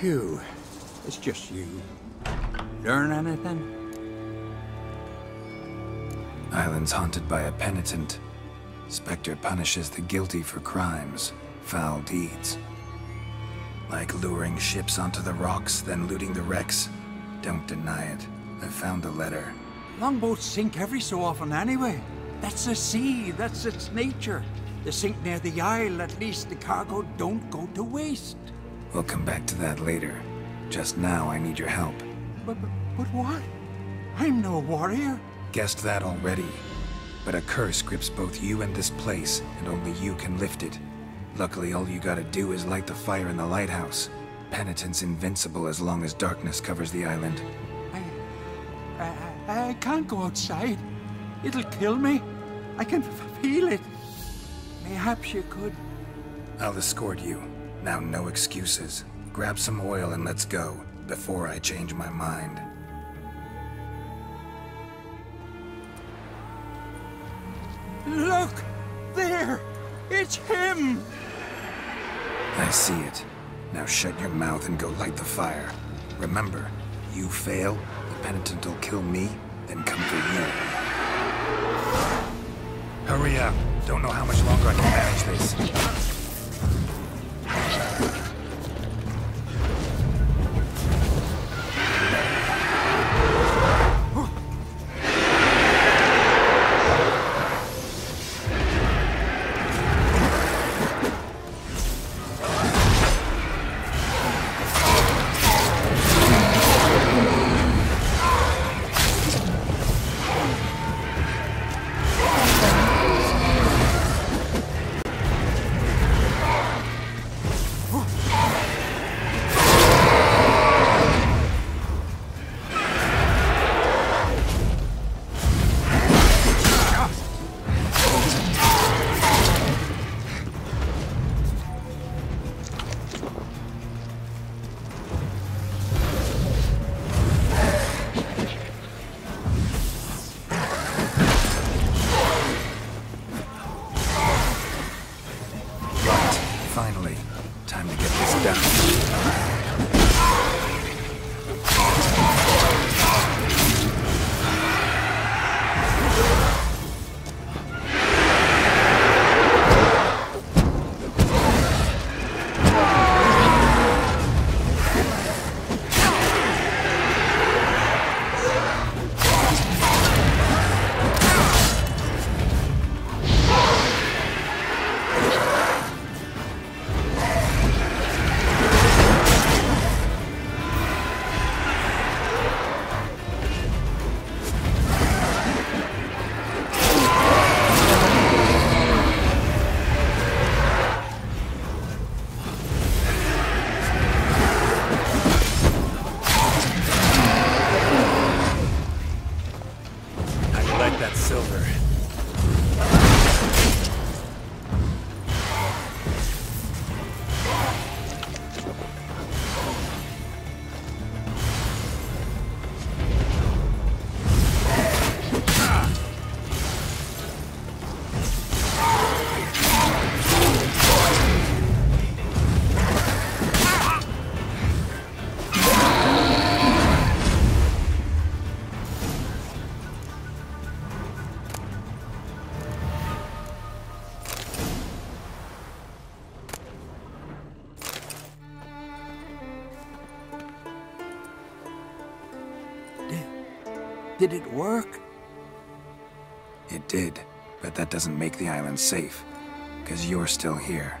Phew. It's just you. Learn anything? Island's haunted by a penitent. Spectre punishes the guilty for crimes, foul deeds. Like luring ships onto the rocks, then looting the wrecks. Don't deny it. I found the letter. Longboats sink every so often anyway. That's the sea, that's its nature. They sink near the isle, at least the cargo don't go to waste. We'll come back to that later. Just now, I need your help. But, but, but what? I'm no warrior. Guessed that already. But a curse grips both you and this place, and only you can lift it. Luckily, all you gotta do is light the fire in the lighthouse. Penitence invincible as long as darkness covers the island. I, I, I can't go outside. It'll kill me. I can feel it. Perhaps you could. I'll escort you. Now, no excuses. Grab some oil and let's go, before I change my mind. Look! There! It's him! I see it. Now shut your mouth and go light the fire. Remember, you fail, the penitent will kill me, then come for you. Hurry up. Don't know how much longer I can manage this. Finally, time to get this done. Did it work? It did, but that doesn't make the island safe. Because you're still here.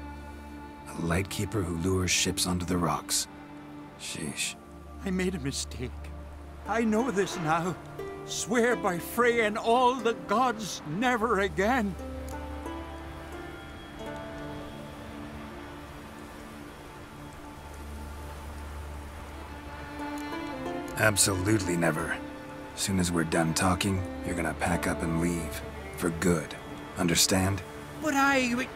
A lightkeeper who lures ships onto the rocks. Sheesh. I made a mistake. I know this now. Swear by Frey and all the gods, never again. Absolutely never. Soon as we're done talking, you're gonna pack up and leave. For good. Understand? But I...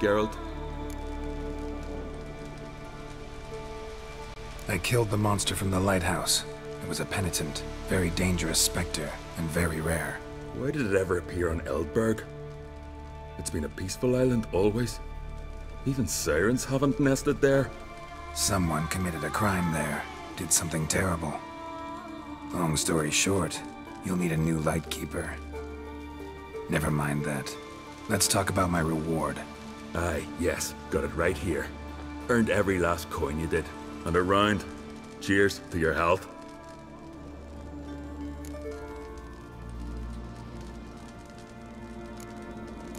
Geralt. I killed the monster from the lighthouse. It was a penitent, very dangerous specter, and very rare. Why did it ever appear on Eldberg? It's been a peaceful island always. Even sirens haven't nested there. Someone committed a crime there, did something terrible. Long story short, you'll need a new Lightkeeper. Never mind that. Let's talk about my reward. Aye, yes, got it right here. Earned every last coin you did. And a round. Cheers to your health.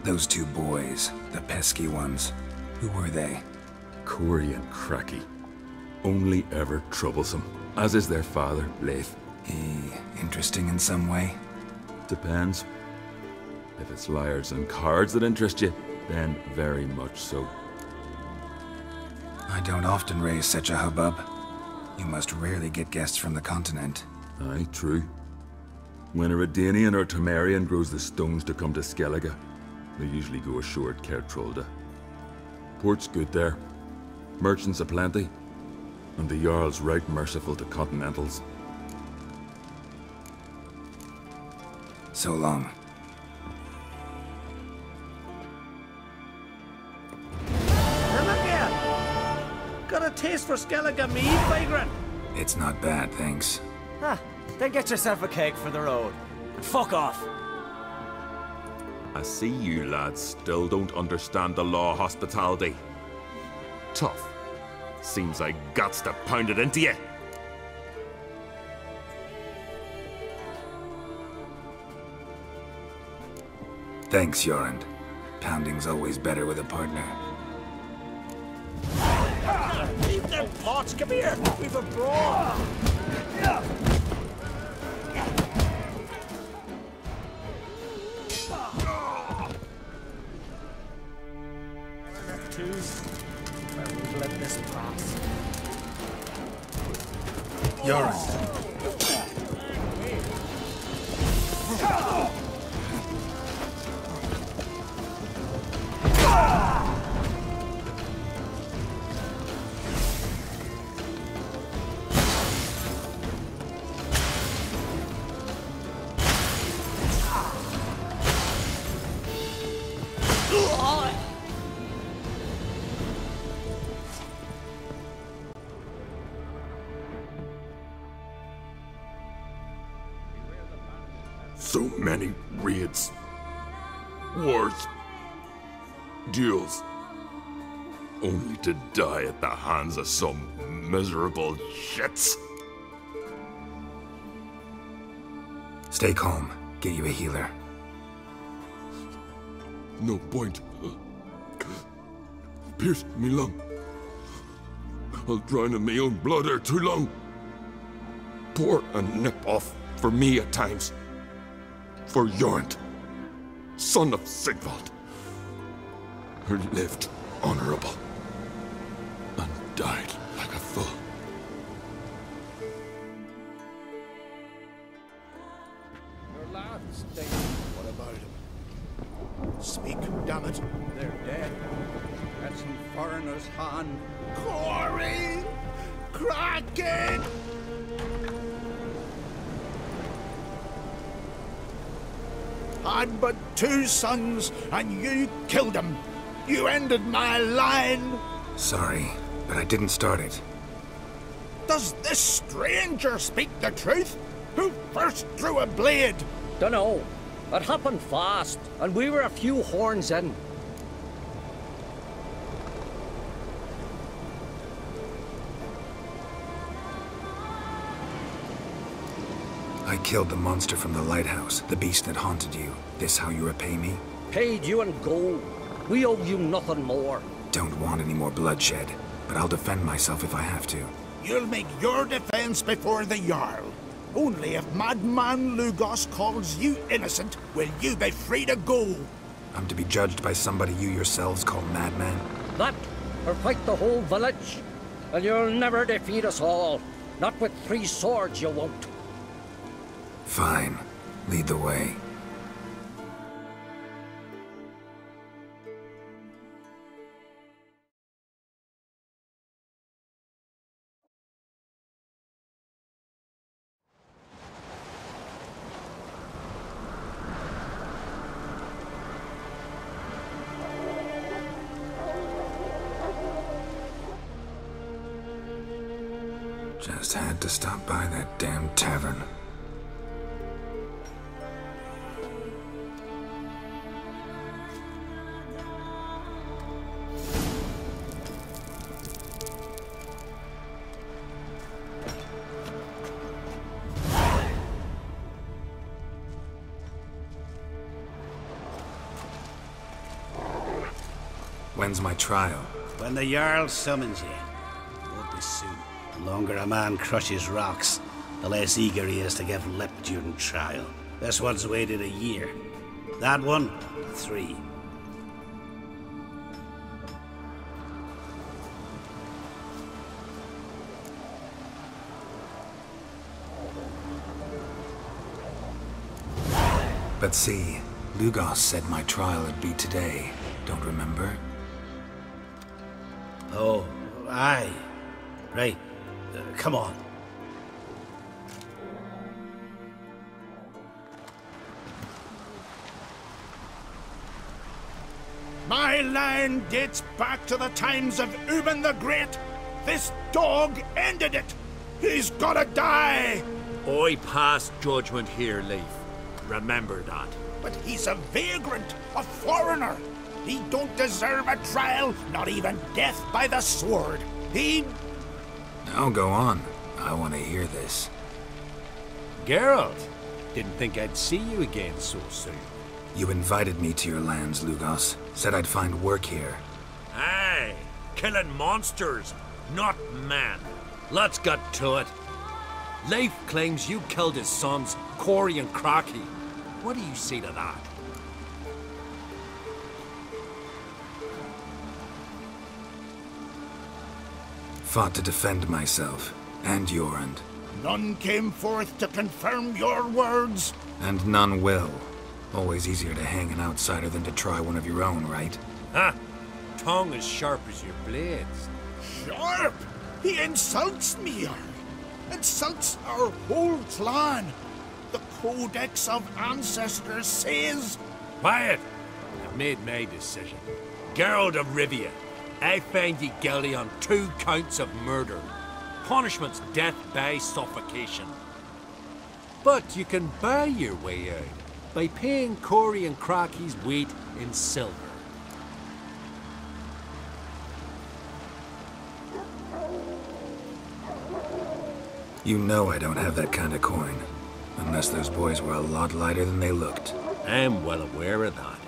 Those two boys, the pesky ones, who were they? Corey and Cracky. Only ever troublesome, as is their father, Leif. He interesting in some way? Depends. If it's liars and cards that interest you, then very much so. I don't often raise such a hubbub. You must rarely get guests from the continent. Aye, true. When a Redanian or Temerian grows the stones to come to Skellige, they usually go ashore at Kaer Trolde. Port's good there. Merchants aplenty. And the Jarl's right merciful to continentals. So long. For Skellige mead, vagrant? It's not bad, thanks. Ah, then get yourself a cake for the road. And fuck off. I see you lads still don't understand the law of hospitality. Tough. Seems I guts to pound it into you. Thanks, Jorund. Pounding's always better with a partner. Them come here. We've a brawl. Twos. Let this pass. Jorund. Die at the hands of some miserable shits. Stay calm. Get you a healer. No point. Pierced me lung. I'll drown in my own blood ere too long. Pour a nip off for me at times. For Jorund, son of Sigvald, who lived honorable died like a fool. Your lads, they... What about him? Speak, damn it. They're dead. That's in foreigner's hand. Corey! Kraken! Had but two sons, and you killed them. You ended my line. Sorry, but I didn't start it. Does this stranger speak the truth? Who first drew a blade? Dunno. It happened fast, and we were a few horns in. I killed the monster from the lighthouse, the beast that haunted you. This how you repay me? Paid you in gold. We owe you nothing more. Don't want any more bloodshed, but I'll defend myself if I have to. You'll make your defense before the Jarl. Only if Madman Lugos calls you innocent will you be free to go. I'm to be judged by somebody you yourselves call madman? That, or fight the whole village. And you'll never defeat us all. Not with three swords, you won't. Fine. Lead the way. Trial? When the Jarl summons you. Won't be soon. The longer a man crushes rocks, the less eager he is to give lip during trial. This one's waited a year. That one, three. But see, Lugos said my trial would be today. Don't remember? Oh, aye. Right. Uh, come on. My line dates back to the times of Uben the Great. This dog ended it. He's gotta die. I pass judgment here, Leif. Remember that. But he's a vagrant, a foreigner. He don't deserve a trial, not even death by the sword. He... Now go on. I want to hear this. Geralt, didn't think I'd see you again so soon. You invited me to your lands, Lugos. Said I'd find work here. Aye, killing monsters, not man. Let's get to it. Leif claims you killed his sons, Corey and Crocky. What do you say to that? Fought to defend myself, and Jorund. None came forth to confirm your words. And none will. Always easier to hang an outsider than to try one of your own, right? Huh? Tongue as sharp as your blades. Sharp! He insults me, Jarl. Insults our whole clan. The Codex of Ancestors says... Quiet! I've made my decision. Geralt of Rivia, I find ye guilty on two counts of murder. Punishment's death by suffocation. But you can buy your way out by paying Corey and Crocky's weight in silver. You know I don't have that kind of coin. Unless those boys were a lot lighter than they looked. I'm well aware of that.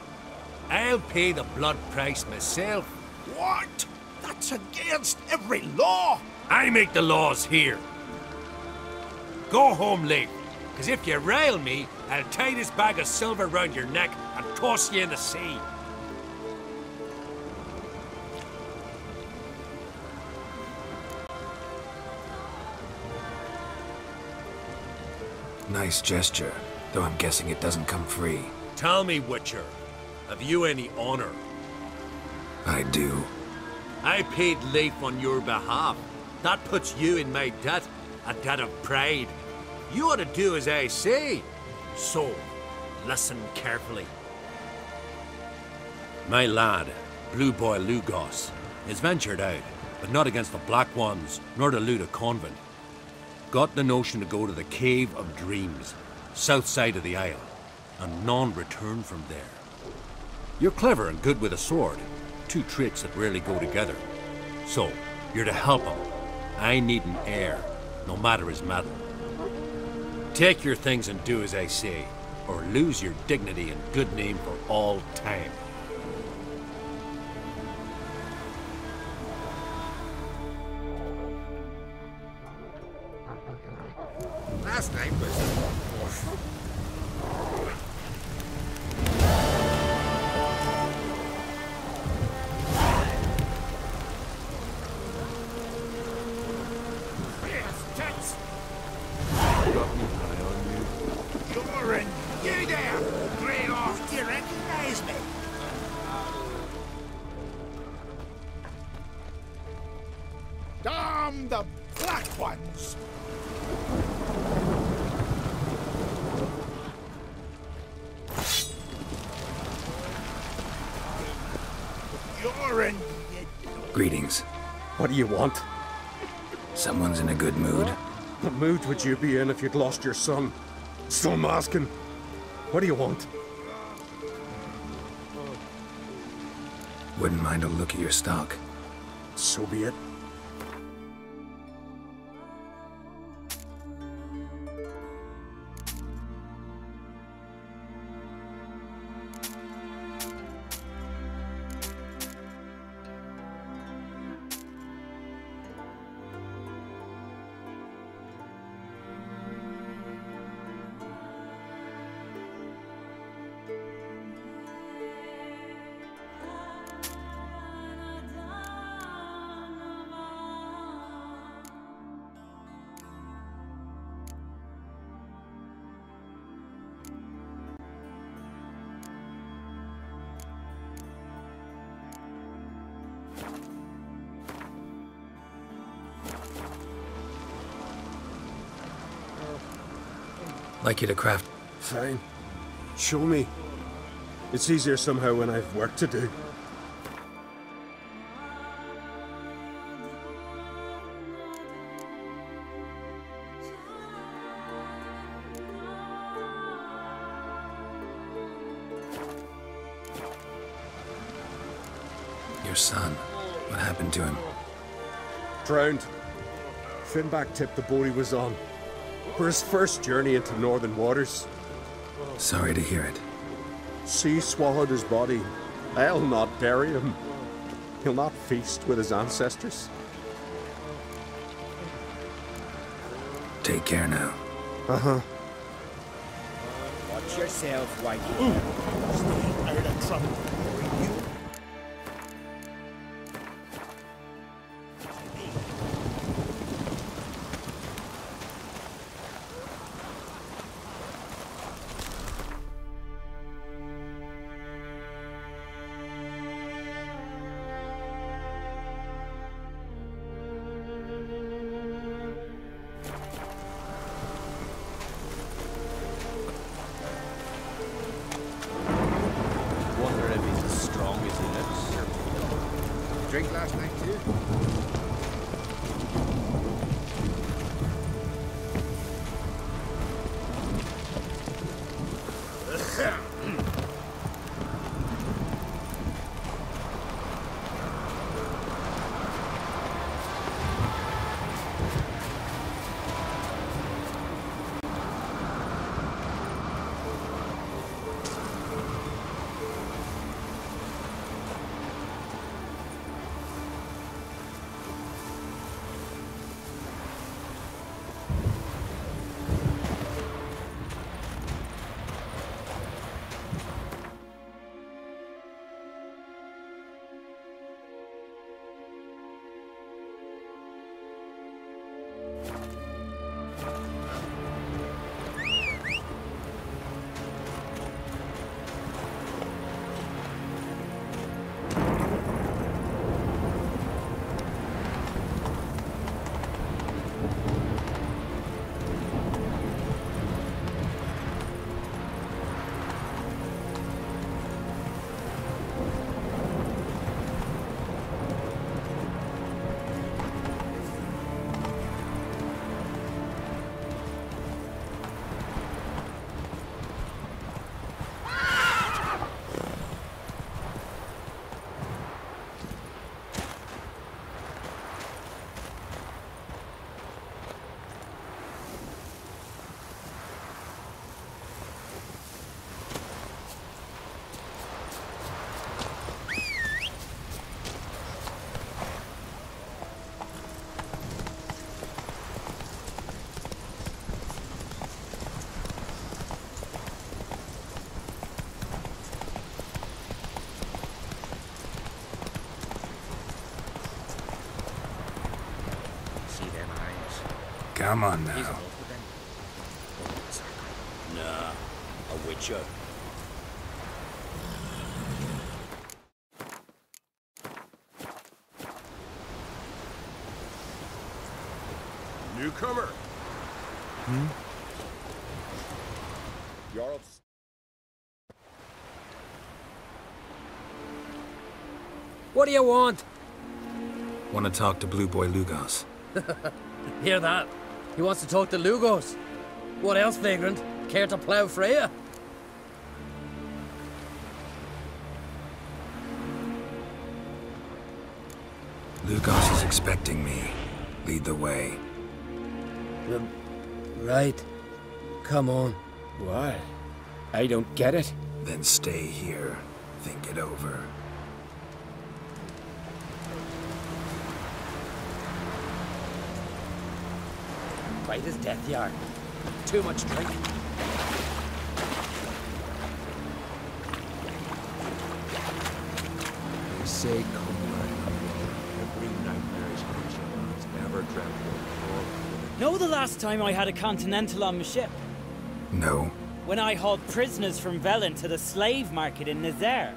I'll pay the blood price myself. What? That's against every law. I make the laws here. Go home, Leif, because if you rail me, I'll tie this bag of silver round your neck and toss you in the sea. Nice gesture, though I'm guessing it doesn't come free. Tell me, Witcher, have you any honor? I do. I paid Leif on your behalf. That puts you in my debt, a debt of pride. You ought to do as I say. So, listen carefully. My lad, Blue Boy Lugos, has ventured out, but not against the Black Ones, nor to loot a convent. Got the notion to go to the Cave of Dreams, south side of the Isle, and none return from there. You're clever and good with a sword, two traits that rarely go together. So, you're to help him. I need an heir, no matter his metal. Take your things and do as I say, or lose your dignity and good name for all time. Joran, you there! Grey off, do you recognize me? Damn the black ones! Joran, Greetings. What do you want? Someone's in a good mood. What mood would you be in if you'd lost your son? Still masking. What do you want? Wouldn't mind a look at your stock. So be it. Like you to craft. Fine. Show me. It's easier somehow when I've work to do. Your son. What happened to him? Drowned. Finback tipped the boat he was on. For his first journey into northern waters. Sorry to hear it. Sea swallowed his body. I'll not bury him. He'll not feast with his ancestors. Take care now. Uh-huh. Watch yourself, Whitey. Stay out of trouble. Wonder Come on now. enough of them. Nah, a witcher. Newcomer! Hmm? Jarl What do you want? Want to talk to Blue Boy Lugos. Hear that? He wants to talk to Lugos. What else, Vagrant? Care to plough Freya? Lugos is expecting me. Lead the way. Right. Come on. What? I don't get it. Then stay here. Think it over. Right as death yard. Too much drink. They say Every nightmare is has ever dreamt of. Know the last time I had a Continental on my ship? No. When I hauled prisoners from Velen to the slave market in Nazaire.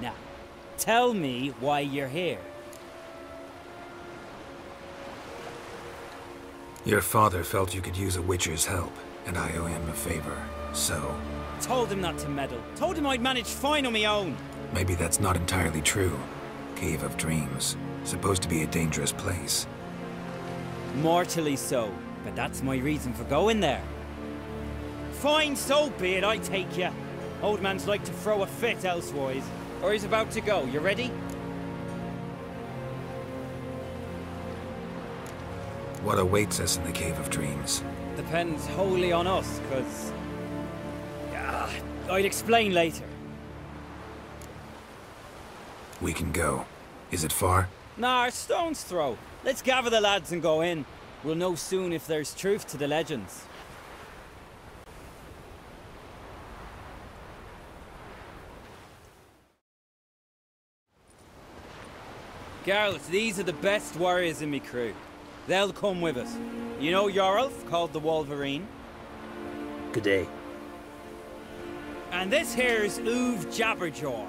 Now, tell me why you're here. Your father felt you could use a Witcher's help, and I owe him a favor. So, Told him not to meddle. Told him I'd manage fine on my own. maybe that's not entirely true. Cave of Dreams. Supposed to be a dangerous place. Mortally so, but that's my reason for going there. Fine, so be it, I take you. Old man's like to throw a fit elsewise. Or he's about to go. You ready? What awaits us in the Cave of Dreams? Depends wholly on us, cause. Ah, I'd explain later. We can go. Is it far? Nah, stone's throw. Let's gather the lads and go in. We'll know soon if there's truth to the legends. Girls, these are the best warriors in me crew. They'll come with us. You know Yorulf, called the Wolverine? Good day. And this here's Uve Jabberjaw.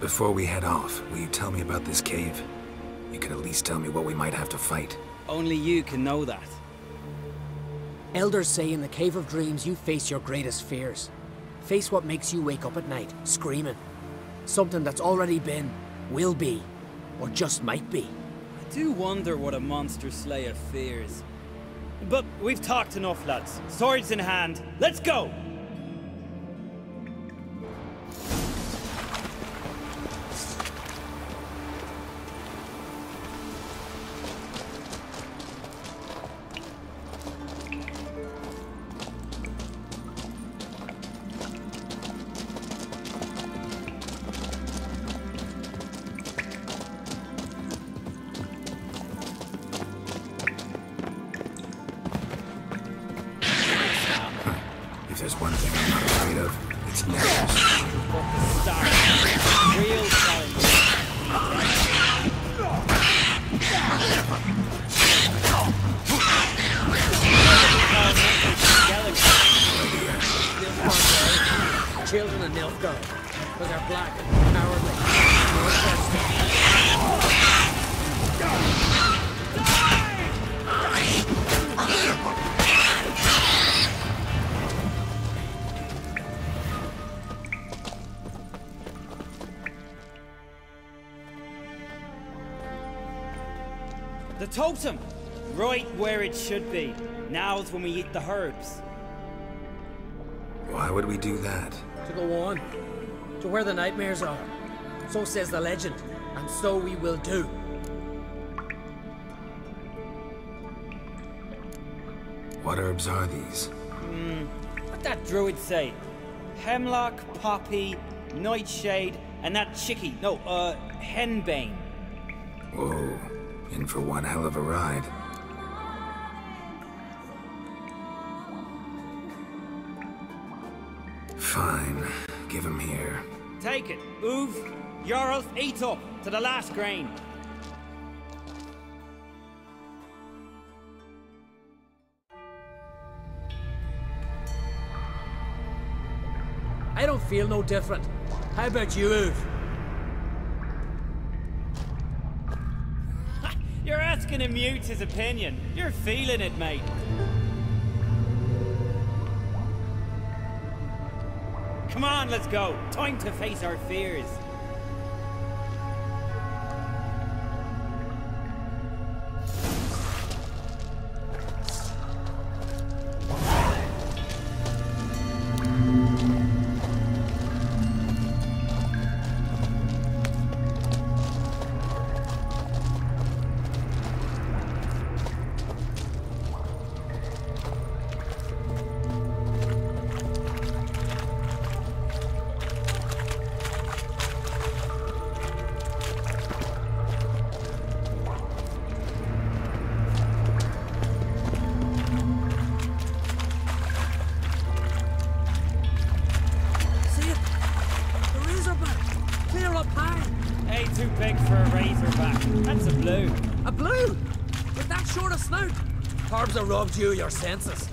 Before we head off, will you tell me about this cave? You could at least tell me what we might have to fight. Only you can know that. Elders say in the Cave of Dreams you face your greatest fears. Face what makes you wake up at night, screaming. Something that's already been, will be, or just might be. I do wonder what a monster slayer fears. But we've talked enough, lads. Swords in hand. Let's go! The totem! Right where it should be. Now's when we eat the herbs. Why would we do that? To go on. To where the nightmares are. So says the legend. And so we will do. What herbs are these? Hmm, What that druid say? Hemlock, poppy, nightshade, and that chicky. No, uh, henbane. Whoa, in for one hell of a ride. Fine, give him here. Take it. Uv, Jarl, eat up to the last grain. I don't feel no different. How about you, Uv? You're mute his opinion. You're feeling it, mate. Come on, let's go. Time to face our fears. You your senses.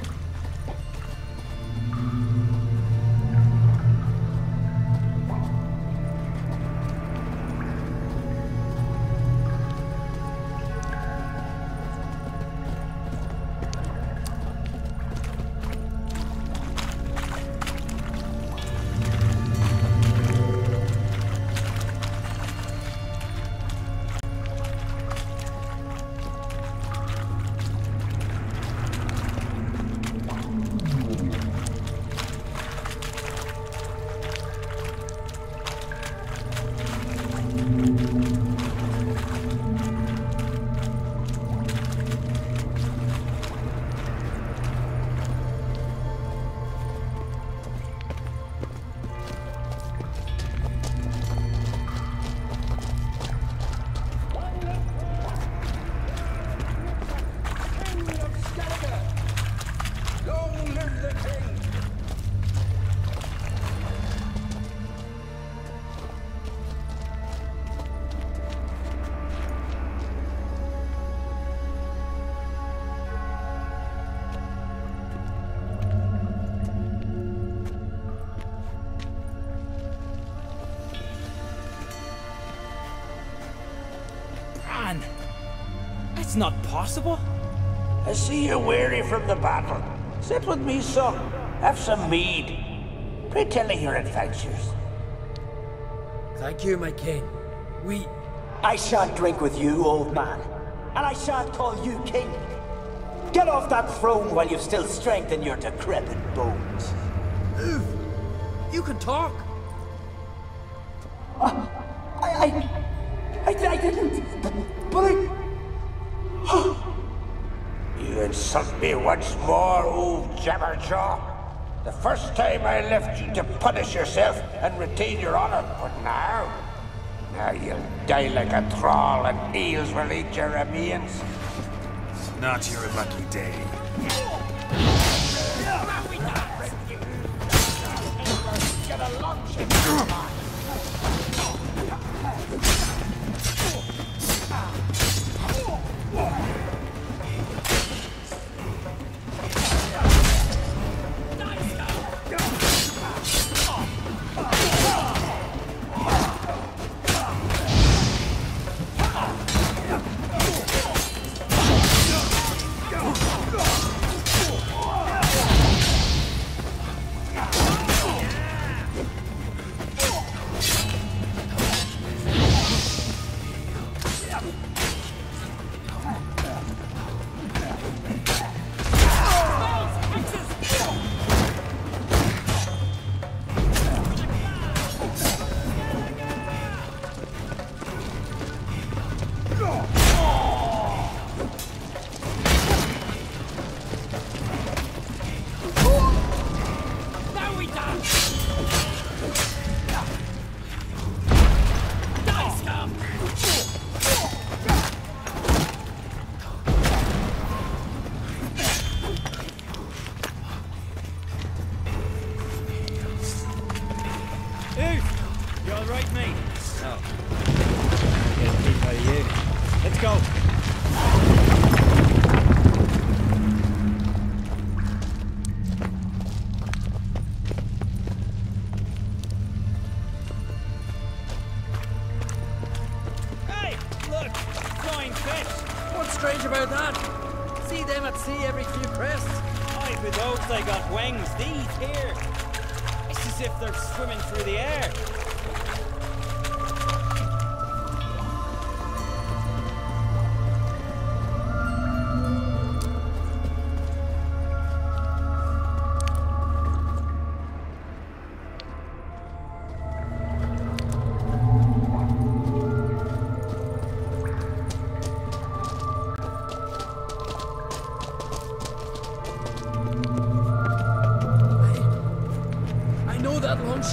That's not possible. I see you're weary from the battle. Sit with me, son. Have some mead. Pray tell me your adventures. Thank you, my king. We. I shan't drink with you, old man. And I shan't call you king. Get off that throne while you've still strength in your decrepit bones. You can talk! Ah, I, I, I, I didn't. But I. insult me once more, old Jabberjaw. The first time I left you to punish yourself and retain your honor, but now. Now you'll die like a thrall and eels will eat your remains. Not your lucky day.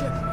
Know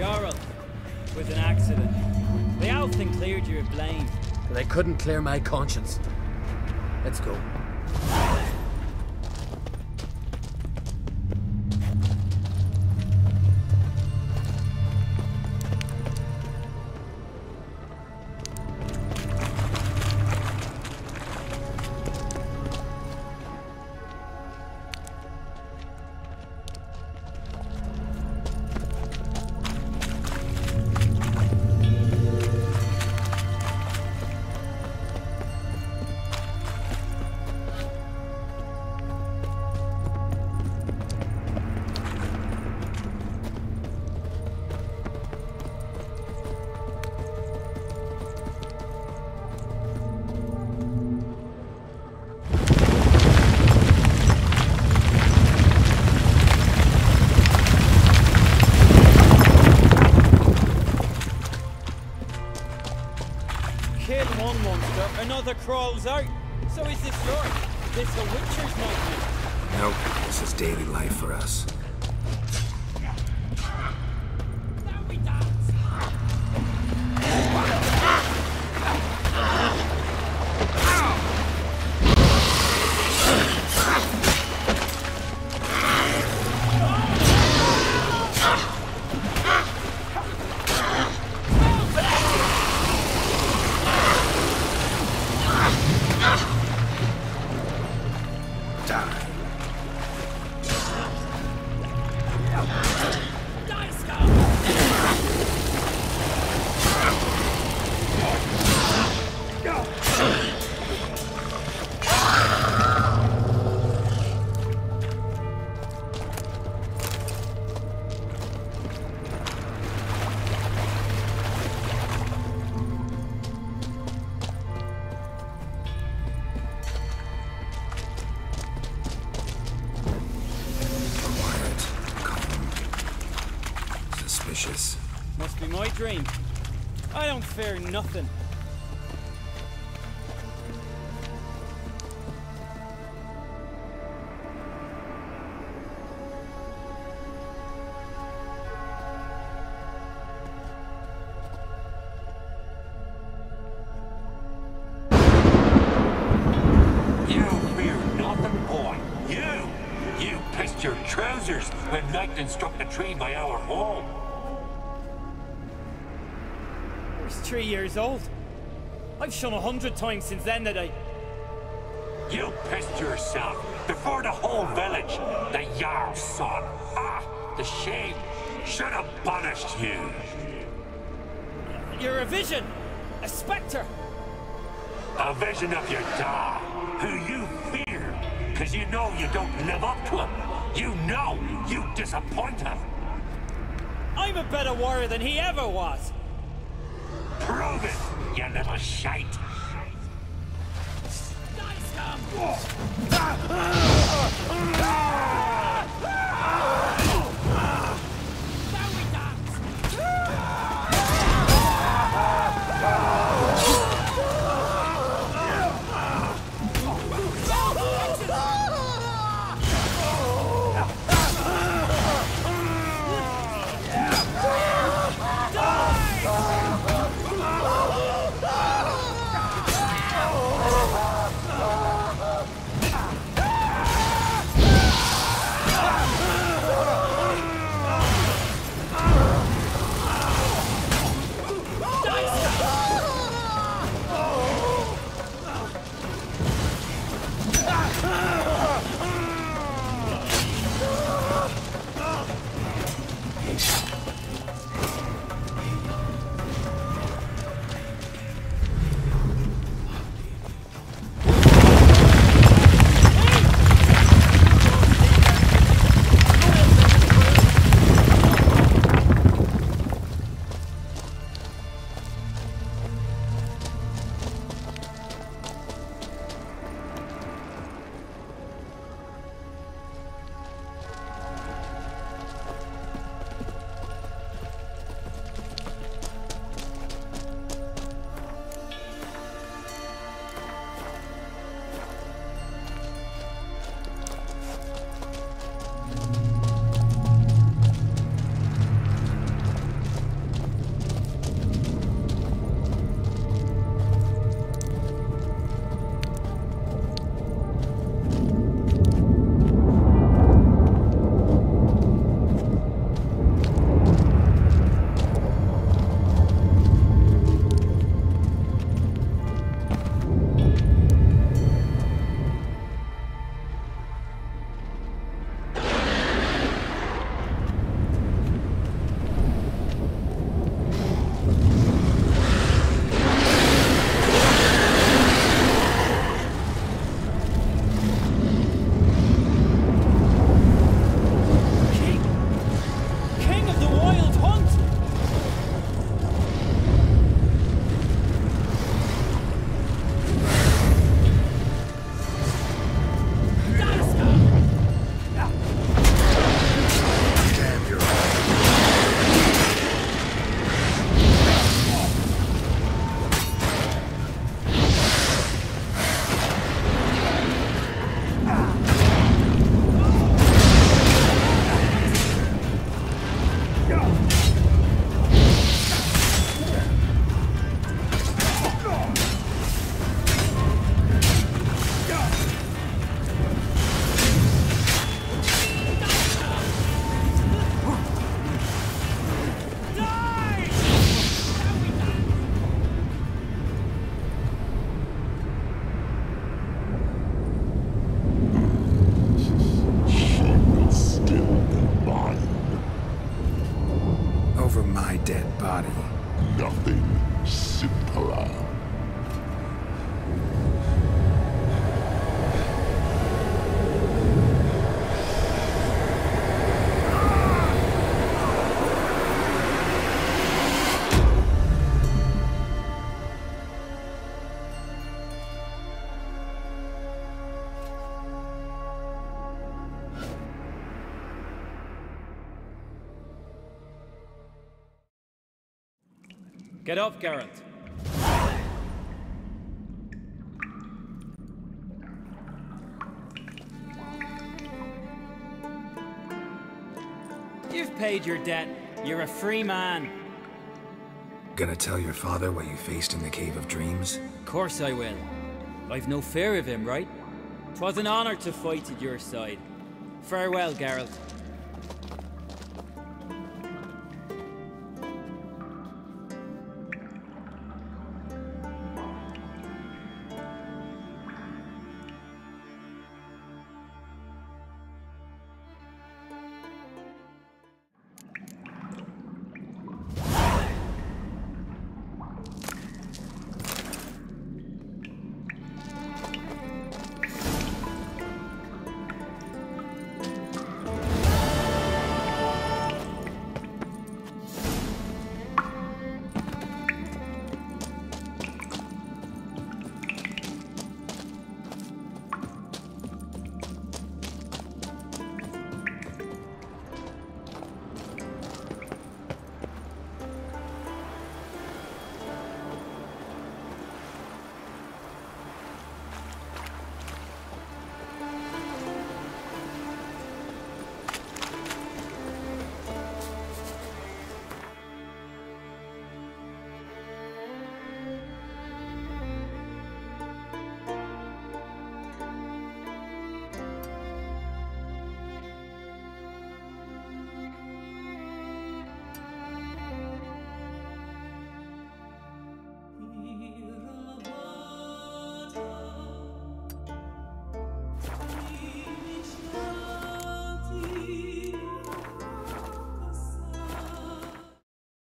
Jarl, with an accident. The Althing cleared you of blame. I couldn't clear my conscience. Let's go. Trousers when lightning struck the tree by our home. I was three years old. I've shone a hundred times since then that I. You pissed yourself before the whole village. The Jarl's son. Ah, the shame. Should have punished you. You're a vision! A spectre! A vision of your dad, who you fear, because you know you don't live up to him. You know you disappoint him. I'm a better warrior than he ever was. Prove it, you little shite. Get off, Geralt. You've paid your debt. You're a free man. Gonna tell your father what you faced in the Cave of Dreams? Of course I will. I've no fear of him, right? 'Twas an honor to fight at your side. Farewell, Geralt.